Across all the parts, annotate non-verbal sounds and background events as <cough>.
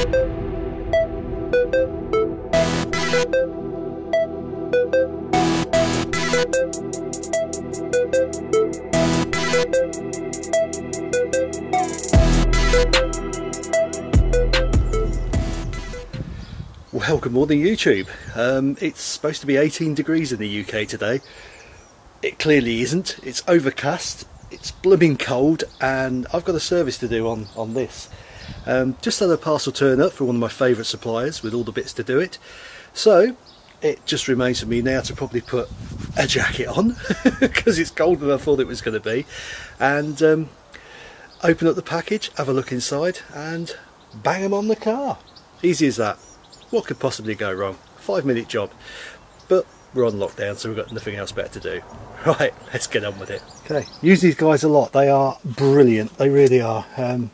Well, good morning YouTube. Um, it's supposed to be 18 degrees in the UK today. It clearly isn't. It's overcast, it's blooming cold, and I've got a service to do on, on this. Um, just had a parcel turn up for one of my favourite suppliers with all the bits to do it. So, it just remains for me now to probably put a jacket on <laughs> because it's colder than I thought it was going to be and um, open up the package, have a look inside and bang them on the car. Easy as that. What could possibly go wrong? Five minute job. But we're on lockdown so we've got nothing else better to do. <laughs> Right, let's get on with it. Okay, use these guys a lot. They are brilliant. They really are. Um,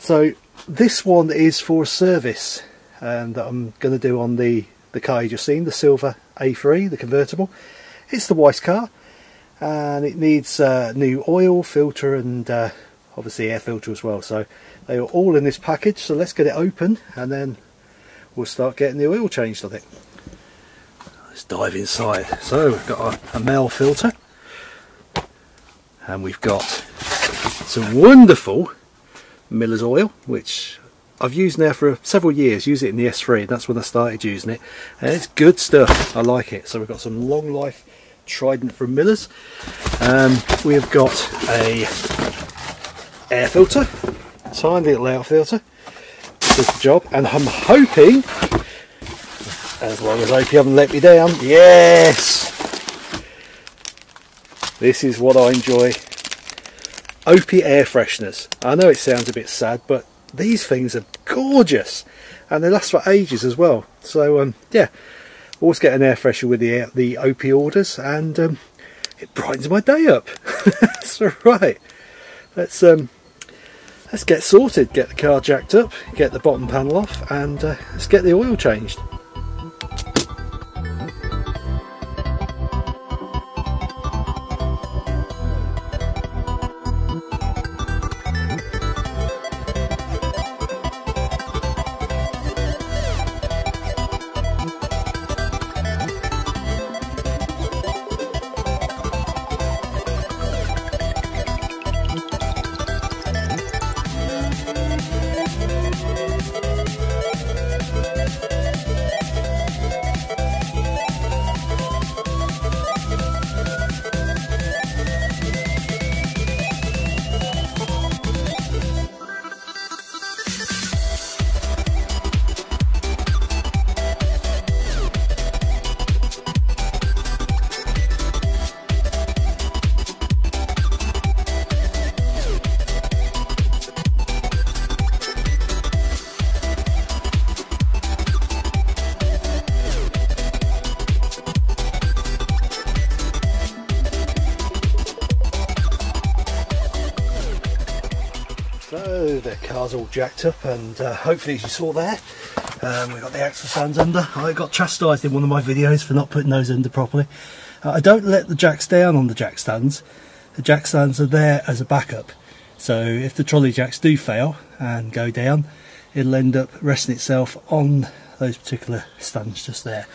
so this one is for a service um, that I'm going to do on the, the car you just seen, the silver A3, the convertible. It's the Weiss car and it needs uh, new oil, filter and uh, obviously air filter as well. So they are all in this package. So let's get it open and then we'll start getting the oil changed on it. Let's dive inside. So we've got a, a male filter and we've got some wonderful Miller's oil which I've used now for several years, use it in the S3, that's when I started using it and it's good stuff, I like it. So we've got some long life Trident from Miller's. Um, we've got a air filter, tiny little air filter, does the job and I'm hoping as long as I hope you haven't let me down. Yes! This is what I enjoy. Opie air fresheners. I know it sounds a bit sad, but these things are gorgeous. And they last for ages as well. So, um, yeah. Always get an air freshener with the, the Opie orders. And um, it brightens my day up. <laughs> That's right. Let's, um, let's get sorted. Get the car jacked up. Get the bottom panel off. And uh, let's get the oil changed. Car's all jacked up and uh, hopefully as you saw there um, we've got the axle stands under. I got chastised in one of my videos for not putting those under properly. Uh, I don't let the jacks down on the jack stands. The jack stands are there as a backup. So if the trolley jacks do fail and go down it'll end up resting itself on those particular stands just there.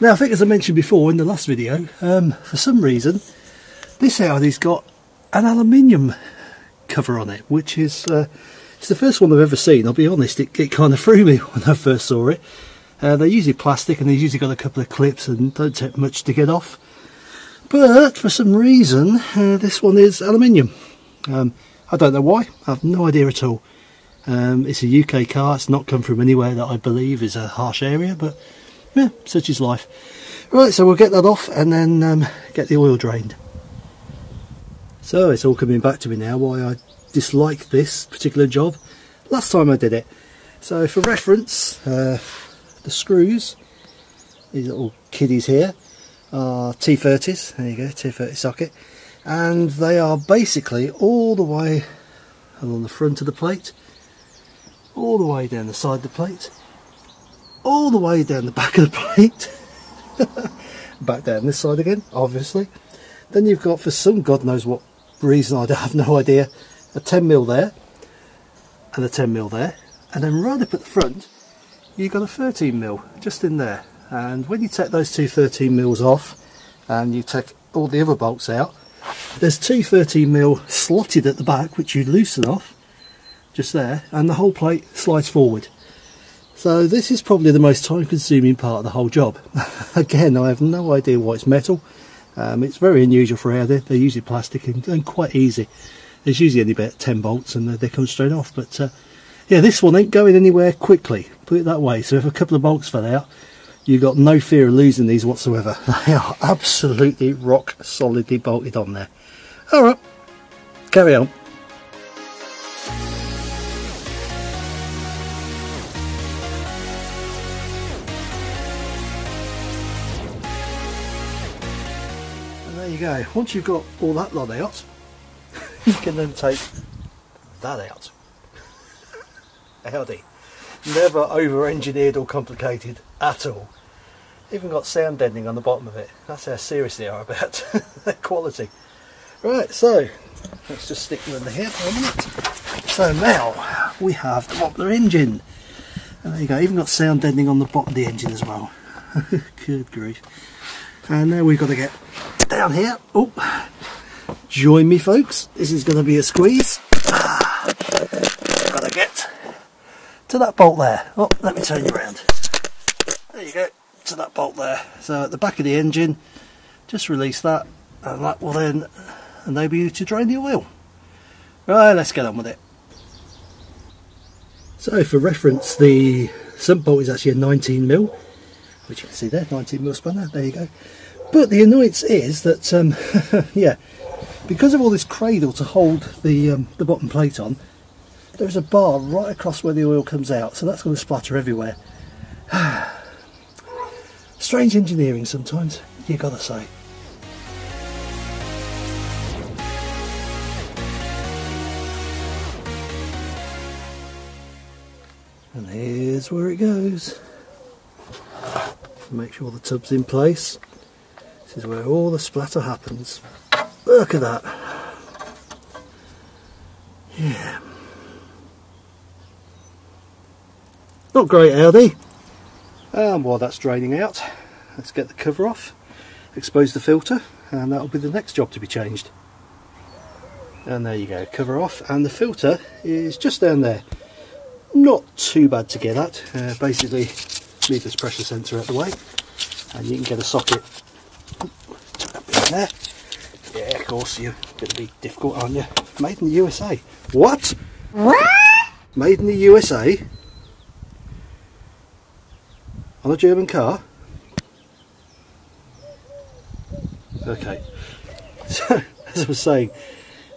Now I think as I mentioned before in the last video um, for some reason this Audi's got an aluminium cover on it, which is uh, it's the first one I've ever seen. I'll be honest, it, it kind of threw me <laughs> when I first saw it. Uh, they're usually plastic and they've usually got a couple of clips and don't take much to get off. But for some reason, uh, this one is aluminium. Um, I don't know why. I have no idea at all. Um, it's a UK car. It's not come from anywhere that I believe is a harsh area, but yeah, such is life. Right, so we'll get that off and then um, get the oil drained. So it's all coming back to me now why I dislike this particular job last time I did it. So for reference, uh, the screws, these little kiddies here, are T30s, there you go, T30 socket, and they are basically all the way along the front of the plate, all the way down the side of the plate, all the way down the back of the plate, <laughs> back down this side again, obviously. Then you've got, for some god knows what reason I have no idea a 10 mil there and a 10 mil there. And then right up at the front you've got a 13 mil just in there. And when you take those two 13 mils off and you take all the other bolts out there's two 13 mil slotted at the back which you loosen off just there and the whole plate slides forward. So this is probably the most time consuming part of the whole job. <laughs> Again I have no idea why it's metal. Um, it's very unusual for Audi they're usually plastic and, and, quite easy there's usually only about 10 bolts and they come straight off but uh, yeah this one ain't going anywhere quickly put it that way. So if a couple of bolts fell out you've got no fear of losing these whatsoever. <laughs> They are absolutely rock solidly bolted on there. Alright carry on. And there you go. Once you've got all that lot out you can then take that out Audi never over engineered or complicated at all. Even got sound deadening on the bottom of it. That's how serious they are about <laughs> their quality. Right, so let's just stick them in the here for a minute. So now we have the Wobbler engine. And there you go, even got sound deadening on the bottom of the engine as well. <laughs> Good grief. And now we've got to get down here. Oh, join me folks. This is going to be a squeeze. Ah, got to get to that bolt there. Oh, let me turn you around. There you go, to that bolt there. So at the back of the engine, just release that and that will then enable you to drain the oil. Right, let's get on with it. So for reference, the sump bolt is actually a 19mm, which you can see there, 19mm spanner, there you go. But the annoyance is that, um, <laughs> yeah, because of all this cradle to hold the, um, the bottom plate on, there's a bar right across where the oil comes out so that's going to splatter everywhere. <sighs> Strange engineering sometimes you gotta say. And here's where it goes. Make sure the tub's in place. This is where all the splatter happens look at that yeah Not great Audi. And while that's draining out, let's get the cover off, expose the filter, and that'll be the next job to be changed. And there you go, cover off, and the filter is just down there. Not too bad to get at. Uh, basically, leave this pressure sensor out the way, and you can get a socket in there. Course, you're going to be difficult, aren't you? Made in the USA. What? What? Made in the USA? on a German car. Okay, <laughs> so as I was saying,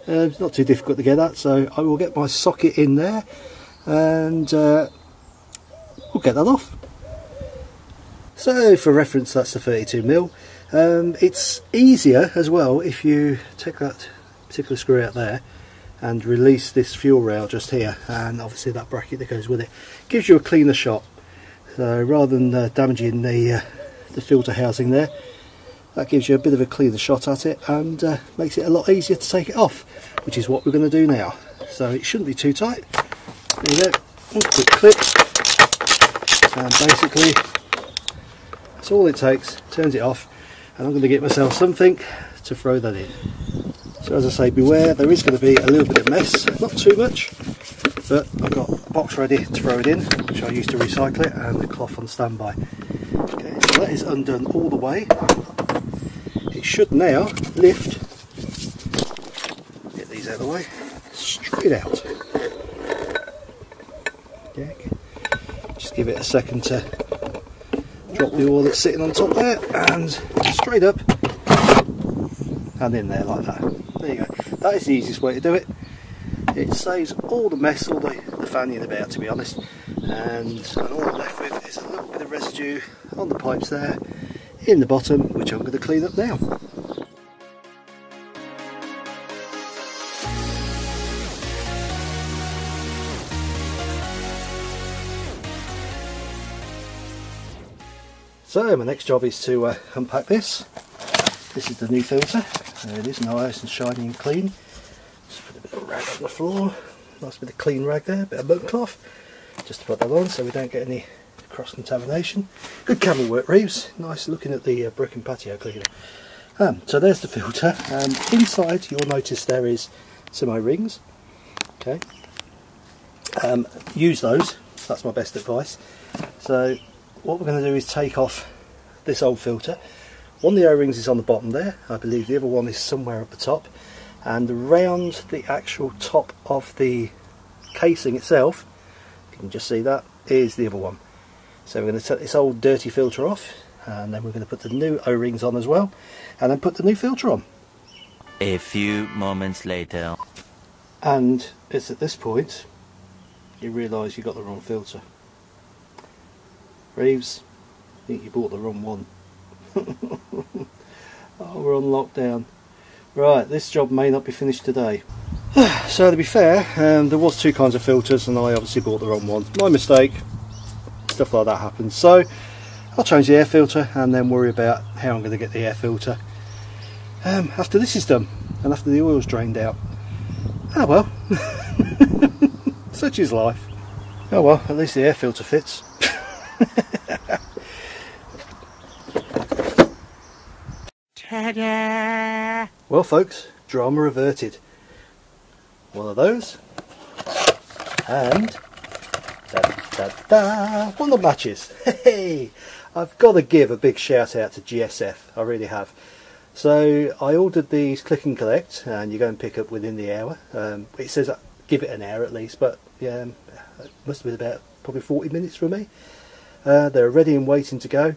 uh, it's not too difficult to get that, so I will get my socket in there and uh, we'll get that off. So for reference that's the 32mm. Um, it's easier as well if you take that particular screw out there and release this fuel rail just here and obviously that bracket that goes with it. Gives you a cleaner shot so rather than uh, damaging the, uh, the filter housing there, that gives you a bit of a cleaner shot at it and uh, makes it a lot easier to take it off, which is what we're going to do now. So it shouldn't be too tight. There you go, quick clip, and basically that's all it takes, turns it off, and I'm going to get myself something to throw that in. So as I say, beware, there is going to be a little bit of mess, not too much, but I've got a box ready to throw it in which I use to recycle it and the cloth on standby. Okay so that is undone all the way. It should now lift. Get these out of the way. Straight out. Okay. just give it a second to drop the oil that's sitting on top there and straight up. And in there like that. There you go. That is the easiest way to do it. It saves all the mess, all the, the fanning about to be honest. And, and all I'm left with is a little bit of residue on the pipes there in the bottom which I'm going to clean up now. So my next job is to uh, unpack this. This is the new filter. There it is, nice and shiny and clean Just put a bit of rag on the floor. Nice bit of clean rag there, bit of burnt cloth. just to put that on so we don't get any cross contamination. Good camel work Reeves, nice looking at the uh, brick and patio cleaner. Um, so there's the filter. Um, inside you'll notice there is some O-rings. Okay. Um, use those, that's my best advice. So what we're going to do is take off this old filter. One of the O-rings is on the bottom there, I believe the other one is somewhere at the top and around the actual top of the casing itself, you can just see that, is the other one. So we're going to take this old dirty filter off and then we're going to put the new O-rings on as well and then put the new filter on. A few moments later. And it's at this point you realise you got the wrong filter. Reeves, I think you bought the wrong one. <laughs> oh, we're on lockdown. Right, this job may not be finished today. <sighs> so to be fair, um, there was two kinds of filters and I obviously bought the wrong one. My mistake. Stuff like that happens. So I'll change the air filter and then worry about how I'm going to get the air filter um, after this is done and after the oil's drained out. Ah well, <laughs> such is life. Oh well, at least the air filter fits. <laughs> Ta-da! Well folks, drama averted. One of those. And da da da one of the matches. <laughs> Hey, I've got to give a big shout out to GSF. I really have. So I ordered these click and collect, and you go and pick up within the hour. Um, it says uh, give it an hour at least, but yeah, um, it must have been about probably 40 minutes for me. Uh, they're ready and waiting to go.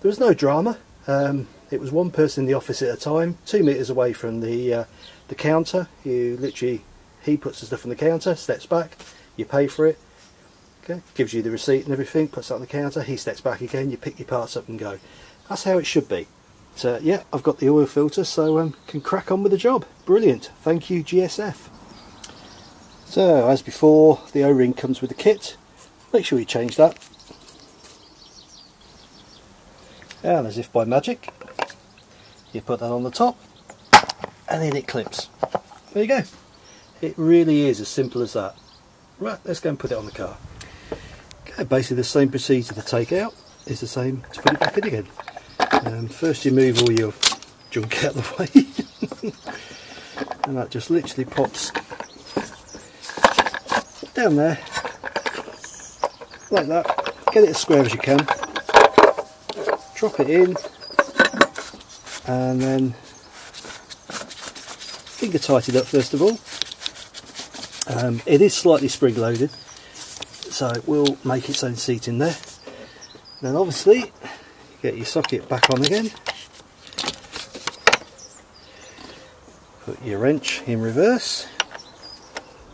There was no drama. Um, it was one person in the office at a time, two meters away from the uh, the counter. You literally, he puts the stuff on the counter, steps back, you pay for it, okay, gives you the receipt and everything, puts that on the counter, he steps back again, you pick your parts up and go. That's how it should be. So yeah, I've got the oil filter, so um, can crack on with the job. Brilliant. Thank you, GSF. So as before, the O-ring comes with the kit. Make sure you change that. And as if by magic, you put that on the top and then it clips. There you go. It really is as simple as that. Right, let's go and put it on the car. Okay, basically the same procedure to take out is the same to put it back in again. Um, first you move all your junk out of the way <laughs> and that just literally pops down there like that. Get it as square as you can. Drop it in and then finger tight it up first of all. Um, it is slightly spring loaded so it will make its own seat in there. Then obviously get your socket back on again. Put your wrench in reverse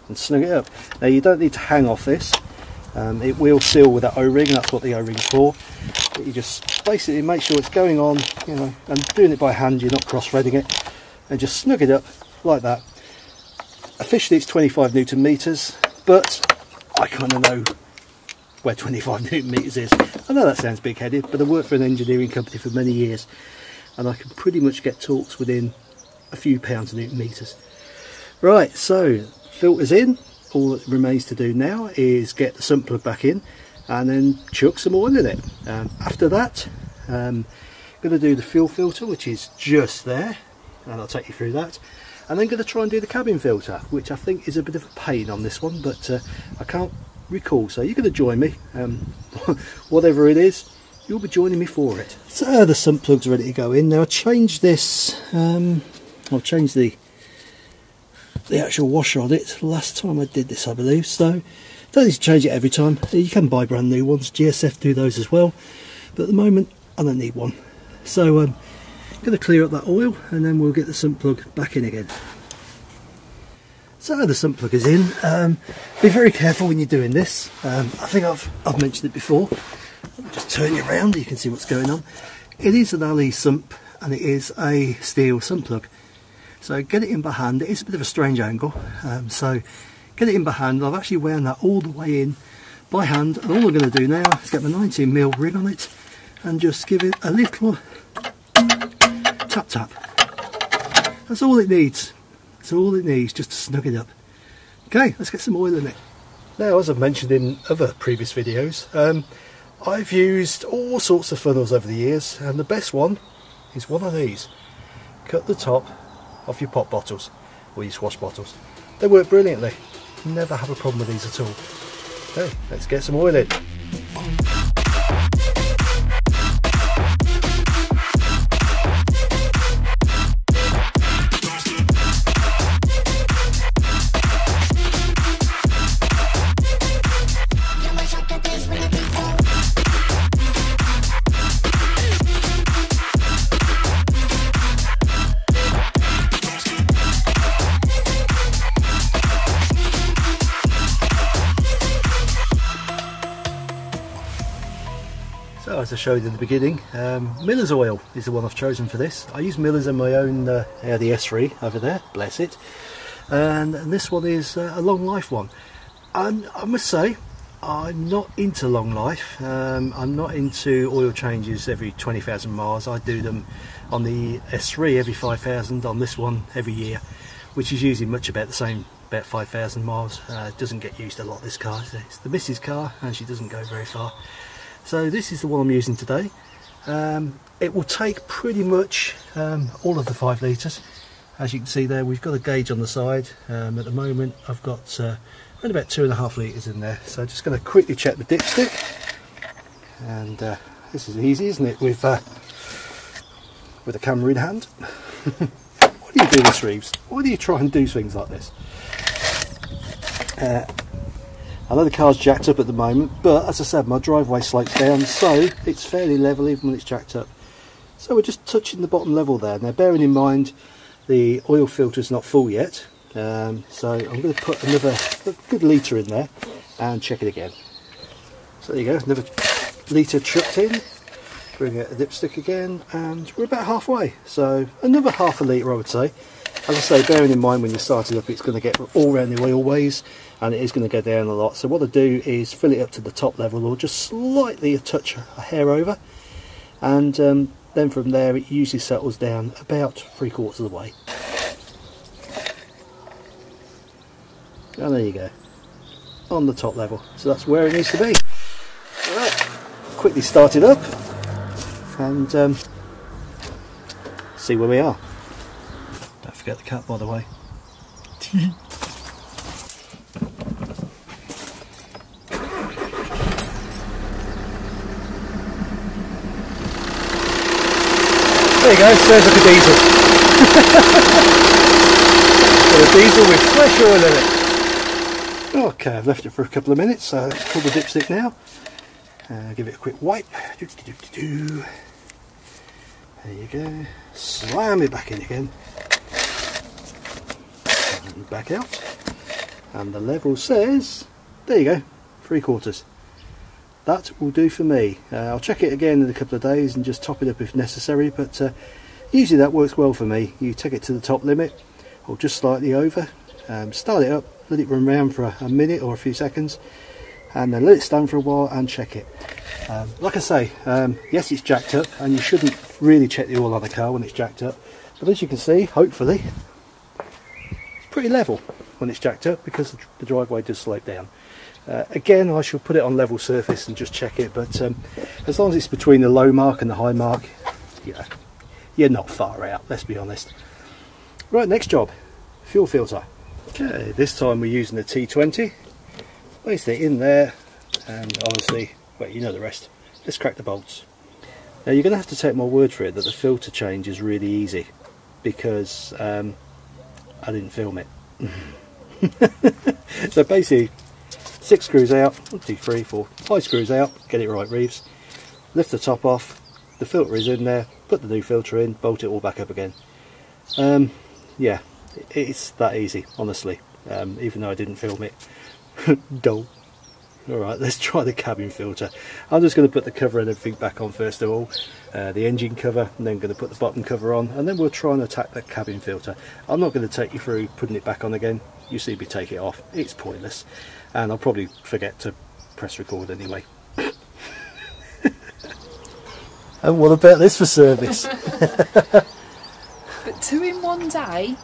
and snug it up. Now you don't need to hang off this. Um, it will seal with that O-ring, that's what the O-ring's for. But you just basically make sure it's going on, you know, and doing it by hand, you're not cross-threading it. And just snug it up like that. Officially it's 25 newton meters, but I kind of know where 25 <laughs> newton meters is. I know that sounds big-headed, but I worked for an engineering company for many years, and I can pretty much get torques within a few pounds of newton meters. Right, so filters in. All that remains to do now is get the sump plug back in and then chuck some oil in it. Um, after that, um, I'm going to do the fuel filter, which is just there, and I'll take you through that. And then going to try and do the cabin filter, which I think is a bit of a pain on this one, but uh, I can't recall. So you're going to join me, um, <laughs> whatever it is, you'll be joining me for it. So the sump plug's ready to go in. Now I changed this, um, I've changed the the actual washer on it last time I did this I believe so don't need to change it every time. You can buy brand new ones. GSF do those as well. But at the moment I don't need one. So um, I'm going to clear up that oil and then we'll get the sump plug back in again. So the sump plug is in. Um, be very careful when you're doing this. Um, I think I've, I've mentioned it before. Just turn you around. You can see what's going on. It is an Ali sump and it is a steel sump plug. So get it in by hand, it is a bit of a strange angle, um, so get it in by hand, I've actually wound that all the way in by hand and all I'm going to do now is get my 19mm ring on it and just give it a little tap tap. That's all it needs, that's all it needs just to snug it up. Okay, let's get some oil in it. Now, as I've mentioned in other previous videos, um, I've used all sorts of funnels over the years, and the best one is one of these. Cut the top off your pop bottles, or your squash bottles. They work brilliantly. Never have a problem with these at all. Okay, let's get some oil in. As I showed in the beginning, um, Miller's oil is the one I've chosen for this. I use Miller's in my own uh, Audi S3 over there, bless it. And, and this one is uh, a long life one. And I must say, I'm not into long life. Um, I'm not into oil changes every 20,000 miles. I do them on the S3 every 5,000, on this one every year, which is usually much about the same, about 5,000 miles. Uh, doesn't get used a lot, this car. It's the missus car and she doesn't go very far. So this is the one I'm using today. Um, it will take pretty much um, all of the 5 litres. As you can see there, we've got a gauge on the side. Um, at the moment, I've got uh, about 2.5 litres in there. So I'm just going to quickly check the dipstick. And uh, this is easy, isn't it, with, uh, with a camera in hand. <laughs> what do you do this, Reeves? Why do you try and do things like this? I know the car's jacked up at the moment, but as I said, my driveway slopes down, so it's fairly level even when it's jacked up. So we're just touching the bottom level there. Now, bearing in mind the oil filter's not full yet, um, so I'm going to put another good litre in there and check it again. So there you go, another litre chucked in. Bring out a dipstick again, and we're about halfway. So another half a litre, I would say. As I say, bearing in mind when you're starting up, it's going to get all around the oil ways and it is going to go down a lot. So what I do is fill it up to the top level or just slightly a touch a hair over and um, then from there it usually settles down about three quarters of the way. And there you go, on the top level. So that's where it needs to be. Right, quickly start it up and um, see where we are. Don't forget the cat by the way. <laughs> There you go, serves like a diesel. A diesel with fresh oil in it. Okay, I've left it for a couple of minutes, so let's pull the dipstick now. Uh, give it a quick wipe. There you go. Slam it back in again. And back out. And the level says, there you go, three quarters that will do for me. Uh, I'll check it again in a couple of days and just top it up if necessary but uh, usually that works well for me. You take it to the top limit or just slightly over, um, start it up, let it run around for a, a, minute or a few seconds and then let it stand for a while and check it. Um, like I say, um, yes it's jacked up and you shouldn't really check the oil on the car when it's jacked up but as you can see, hopefully, it's pretty level when it's jacked up because the driveway does slope down. Uh, again, I shall put it on level surface and just check it, but um, as long as it's between the low mark and the high mark, yeah, you're not far out, let's be honest. Right, next job, fuel filter. Okay, this time we're using the T20. Place it in there, and obviously, well, you know the rest. Let's crack the bolts. Now you're going to have to take my word for it that the filter change is really easy, because um, I didn't film it. <laughs> so basically, six screws out, one, two, three, four, five screws out, get it right Reeves, lift the top off, the filter is in there, put the new filter in, bolt it all back up again. Um, yeah, it's that easy, honestly, um, even though I didn't film it. <laughs> Dull. Alright, let's try the cabin filter. I'm just going to put the cover and everything back on first of all, uh, the engine cover, and then going to put the bottom cover on, and then we'll try and attack that cabin filter. I'm not going to take you through putting it back on again, you see me take it off, it's pointless and I'll probably forget to press record anyway. <laughs> and what about this for service? <laughs> <laughs> but two in one day?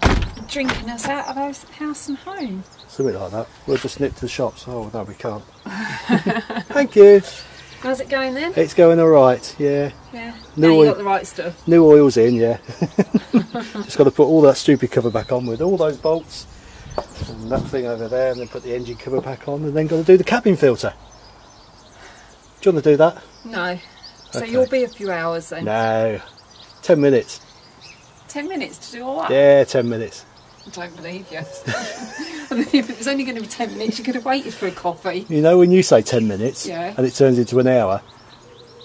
drinking us out of house, house and home. Something like that. We'll just nip to the shops. Oh no, we can't. Thank you. How's it going then? It's going all right. Yeah. Yeah. No now you oil. got the right stuff. New oil's in. Yeah. just got to put all that stupid cover back on with all those bolts and that thing over there, and then put the engine cover back on, and then got to do the cabin filter. Do you want to do that? No. So Okay. you'll be a few hours then. No. Ten minutes. Ten minutes to do all that. Yeah, ten minutes. I don't believe you. <laughs> if it was only going to be ten minutes, you could have waited for a coffee. You know when you say ten minutes Yeah. and it turns into an hour,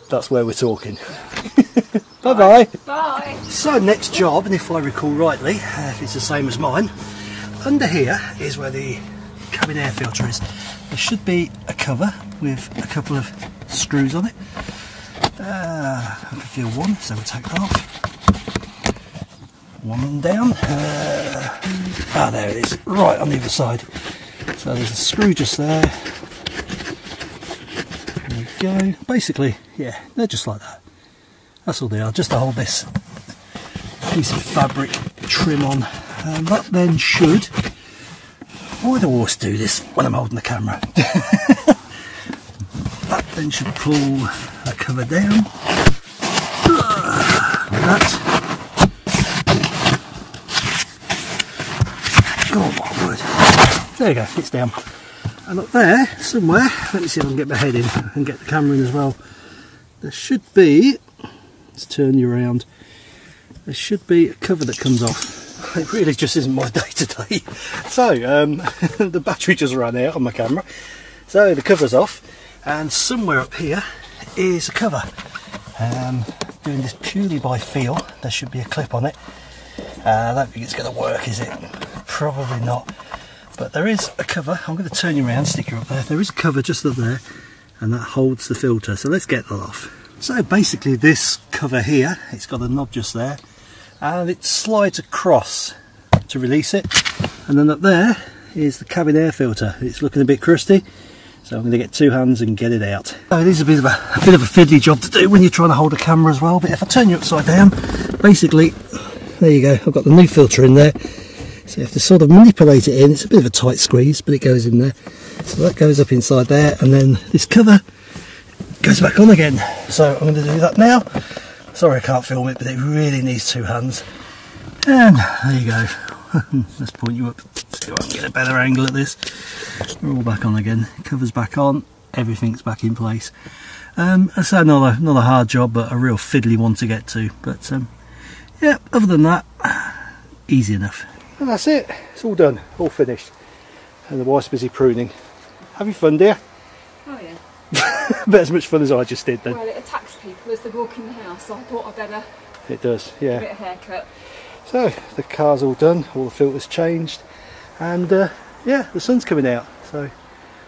that's where we're talking. <laughs> bye bye. Bye. So next job, and if I recall rightly, uh, if it's the same as mine, under here is where the cabin air filter is. There should be a cover with a couple of screws on it. Uh, I can feel one, so we'll take that off. One down. Uh, ah, there it is, right on the other side. So there's a screw just there. There we go. Basically, yeah, they're just like that. That's all they are, just to hold this piece of fabric trim on. Uh, and that then should. Why do I always do this when I'm holding the camera? <laughs> that then should pull a cover down. Like That. Oh my word. There you go, it's down. And up there, somewhere, let me see if I can get my head in and get the camera in as well. There should be, let's turn you around, there should be a cover that comes off. <laughs> It really just isn't my <laughs> day today. So, um, <laughs> the battery just ran out on my camera. So the cover's off, and somewhere up here is a cover. Um, doing this purely by feel, there should be a clip on it. Uh, I don't think it's going to work, is it? Probably not. But there is a cover. I'm going to turn you around, stick you up there. There is a cover just up there, and that holds the filter. So let's get that off. So basically, this cover here, it's got a knob just there, and it slides across to release it. And then up there is the cabin air filter. It's looking a bit crusty, so I'm going to get two hands and get it out. So it is a bit of a, a bit of a fiddly job to do when you're trying to hold a camera as well. But if I turn you upside down, basically, there you go. I've got the new filter in there. So you have to sort of manipulate it in. It's a bit of a tight squeeze, but it goes in there. So that goes up inside there, and then this cover goes back on again. So I'm going to do that now. Sorry I can't film it, but it really needs two hands. And there you go. <laughs> Let's point you up. See if I can get a better angle at this. We're all back on again. Covers back on. Everything's back in place. Um, I say not a, not a hard job, but a real fiddly one to get to. But um, yeah, other than that, <sighs> easy enough. And that's it. It's all done. All finished. And the wife's busy pruning. Having fun, dear? Oh yeah. <laughs> About as much fun as I just did then. Well, it attacks people as they walk in the house, so I thought I'd better It does, give yeah. it a haircut. So the car's all done, all the filters changed, and uh, yeah, the sun's coming out. So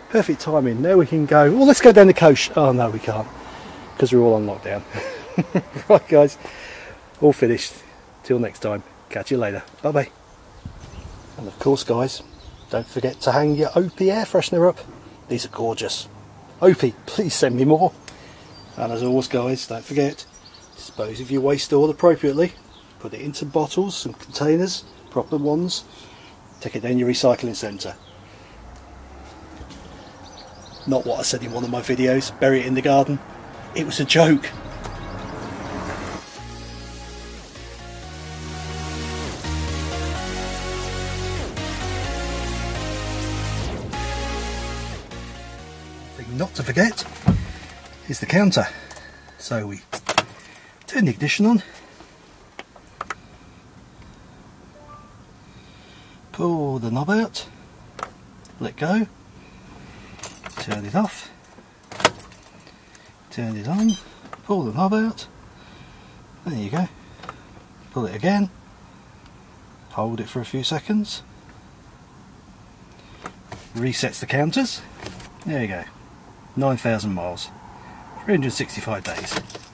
perfect timing. Now we can go. Well, let's go down the coast. Oh no, we can't because we're all on lockdown. <laughs> right, guys, all finished. Till next time. Catch you later. Bye bye. And of course, guys, don't forget to hang your Opie air freshener up. These are gorgeous. Opie, please send me more. And as always, guys, don't forget dispose of your waste oil appropriately. Put it into bottles and containers, proper ones. Take it down your recycling centre. Not what I said in one of my videos, bury it in the garden. It was a joke. Counter. So we turn the ignition on, pull the knob out, let go, turn it off, turn it on, pull the knob out, there you go, pull it again, hold it for a few seconds, resets the counters, there you go, 9,000 miles, 365 days.